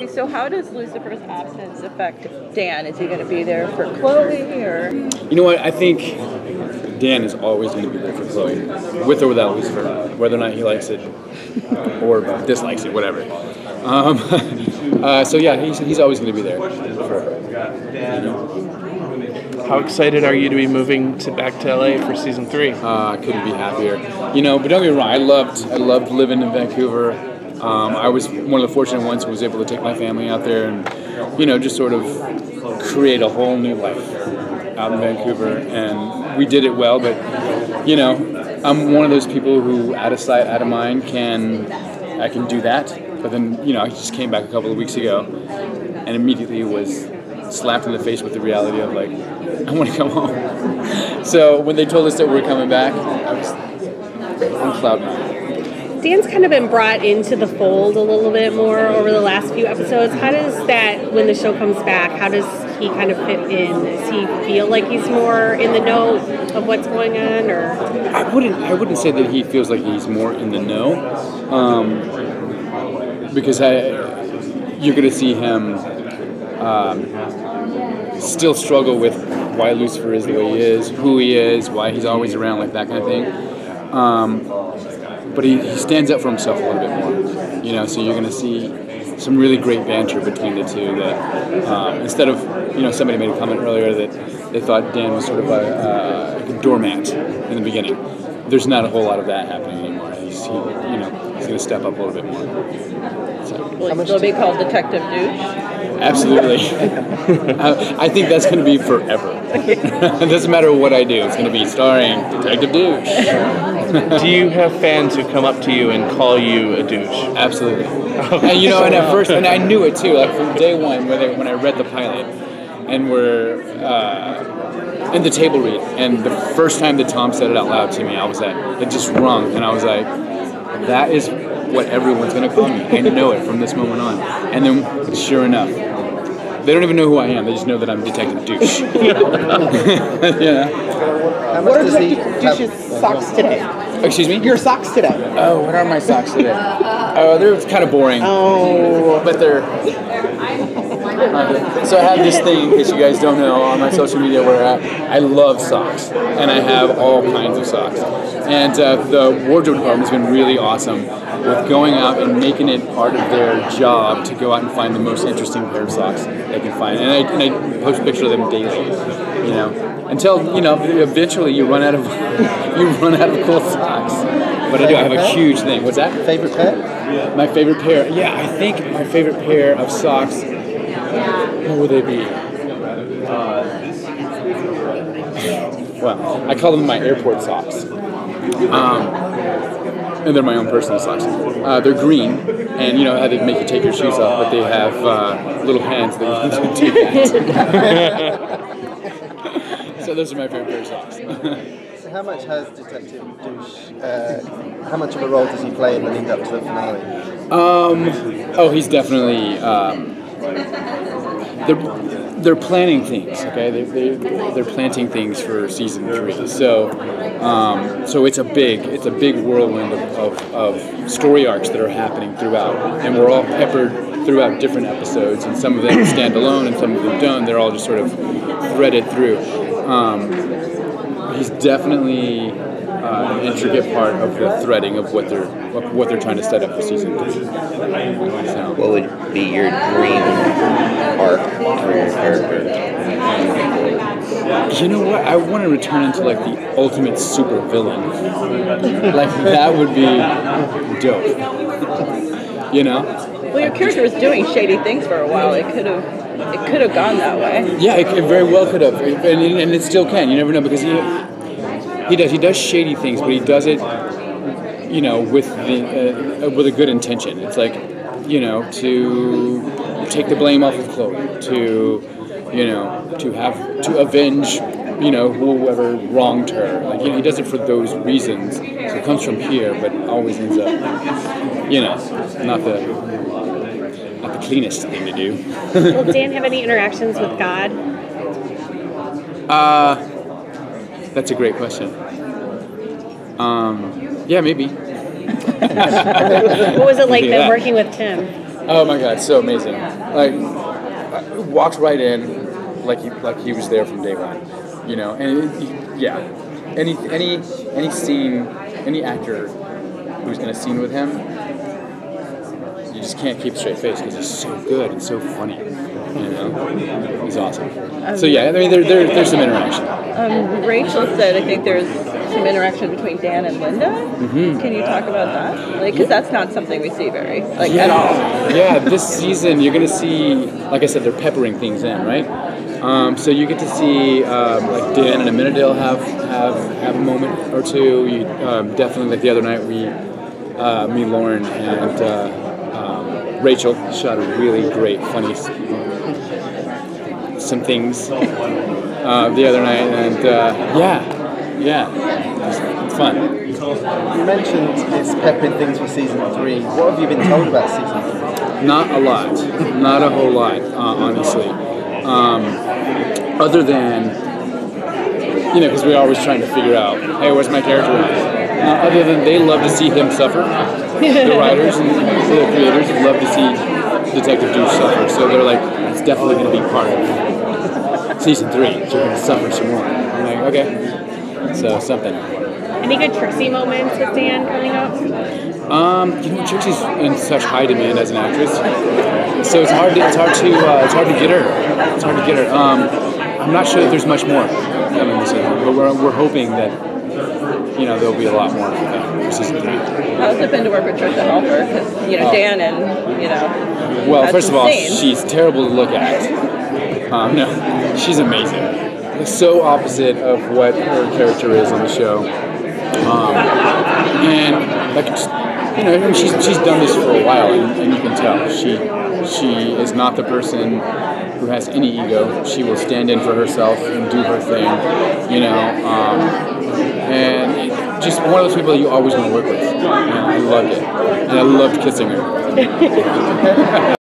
Okay, so how does Lucifer's absence affect Dan? Is he going to be there for Chloe or? You know what? I think Dan is always going to be there for Chloe, with or without Lucifer, whether or not he likes it or dislikes it, whatever. Um, uh, so yeah, he's, he's always going to be there for her. How excited are you to be moving to back to LA for season three? Uh, I couldn't be happier. You know, but don't get me wrong. I loved I loved living in Vancouver. Um, I was one of the fortunate ones who was able to take my family out there and, you know, just sort of create a whole new life out in Vancouver. And we did it well, but, you know, I'm one of those people who, out of sight, out of mind, can I can do that. But then, you know, I just came back a couple of weeks ago and immediately was slapped in the face with the reality of like, I want to come home. so when they told us that we were coming back, I was on cloud nine. Dan's kind of been brought into the fold a little bit more over the last few episodes. How does that, when the show comes back, how does he kind of fit in? Does he feel like he's more in the know of what's going on, or I wouldn't. I wouldn't say that he feels like he's more in the know, um, because I, you're going to see him um, still struggle with why Lucifer is the way he is, who he is, why he's always around, like that kind of thing. Um, but he, he stands up for himself a little bit more, you know. So you're going to see some really great banter between the two. That um, instead of you know somebody made a comment earlier that they thought Dan was sort of a, uh, a doormat in the beginning. There's not a whole lot of that happening anymore. He's he, you know he's going to step up a little bit more. So. Will he still be called Detective Douche? Absolutely. I, think that's going to be forever. it doesn't matter what I do. It's going to be starring Detective Douche. Do you have fans who come up to you and call you a douche? Absolutely. And you know, and at first, and I knew it too. Like from day one, when, they, when I read the pilot, and we're uh, in the table read, and the first time that Tom said it out loud to me, I was like, it just rung, and I was like, that is what everyone's going to call me. I know it from this moment on. And then, sure enough, they don't even know who I am. They just know that I'm Detective Douche. yeah. How What much are does he Detective have? Douche's socks today? Excuse me? Your socks today. Oh, what are my socks today? Oh, they're kind of boring. Oh. But they're. So I have this thing, in case you guys don't know, on my social media where I, I love socks, and I have all kinds of socks. And uh, the wardrobe department has been really awesome with going out and making it part of their job to go out and find the most interesting pair of socks they can find. And I, and I post pictures of them daily, you know, until you know eventually you run out of you run out of cool socks. But I do. I have a huge thing. What's that? Favorite pair? My favorite pair. Yeah, I think my favorite pair of socks. What would they be? Well, I call them my airport socks. Um, and they're my own personal socks. Uh, they're green, and you know how they make you take your shoes off, but they have uh, little hands that you can do that. so those are my favorite pair of socks. So how much has Detective Douche, uh, how much of a role does he play in the lead up to the finale? Um, oh, he's definitely. Um, they're they're planning things. Okay, they they they're planting things for season three. So um, so it's a big it's a big whirlwind of, of, of story arcs that are happening throughout, and we're all peppered throughout different episodes, and some of them stand alone, and some of them don't. They're all just sort of threaded through. Um, he's definitely uh, an intricate part of the threading of what they're of what they're trying to set up for season three. So, What would be your dream arc for your character? you know what? I want to return into like the ultimate super villain. like that would be dope. You know? Well, your character was doing shady things for a while. It could have, it could have gone that way. Yeah, it, it very well could have, and, and it still can. You never know because he he does he does shady things, but he does it, you know, with the uh, with a good intention. It's like, you know, to take the blame off of Chloe, to you know, to have to avenge, you know, whoever wronged her. Like you know, he does it for those reasons. So it comes from here, but always ends up, you know, not the not the cleanest thing to do. will Dan have any interactions with God? Uh, that's a great question. Um, yeah, maybe. What was it like Yeah. working with Tim? Oh my god, so amazing! Like, uh, walked right in, like he like he was there from day one, you know. And it, yeah, any any any scene, any actor who's in a scene with him, you just can't keep a straight face because he's so good and so funny. You know, he's awesome. So yeah, I mean, there, there there's some interaction. Um, Rachel said, I think there's some interaction between Dan and Linda. Mm-hmm. Can you talk about that? Like, because that's not something we see very, like, at all. yeah, this season you're gonna see, like I said, they're peppering things in, right? Um, so you get to see um, like Dan and Amenadiel have have have a moment or two. You um, definitely like the other night we, uh, me, Lauren, and uh, um, Rachel shot a really great, funny some things uh, the other night, and uh, yeah, yeah, it's, it's fun. You mentioned it's peppering things for season three. What have you been told about season three? Not a lot, not a whole lot, uh, honestly. Um, other than, you know, because we're always trying to figure out, hey, where's my character at? Uh, other than they love to see him suffer. the writers and the creators love to see Detective Douche suffer. So they're like, it's definitely going to be part of season three. So you're going to suffer some more. I'm like, okay. So something. Any good Trixie moments with Dan coming up? Um, you know, Trixie's in such high demand as an actress, so it's hard. To, it's hard to. Uh, it's hard to get her. It's hard to get her. Um, I'm not sure that there's much more coming this season, but we're, we're hoping that you know there'll be a lot more for that for season three. How's it been to work with Tricia Helfer? Because, you know, Oh. Dan and, you know, Well, first of all, insane. she's terrible to look at. Um, no, she's amazing. So opposite of what her character is on the show. Um, and like, you know, I mean, she's she's done this for a while, and, and you can tell she she is not the person who has any ego. She will stand in for herself and do her thing. You know. Um, and just one of those people that you always want to work with. And I loved it. And I loved kissing her.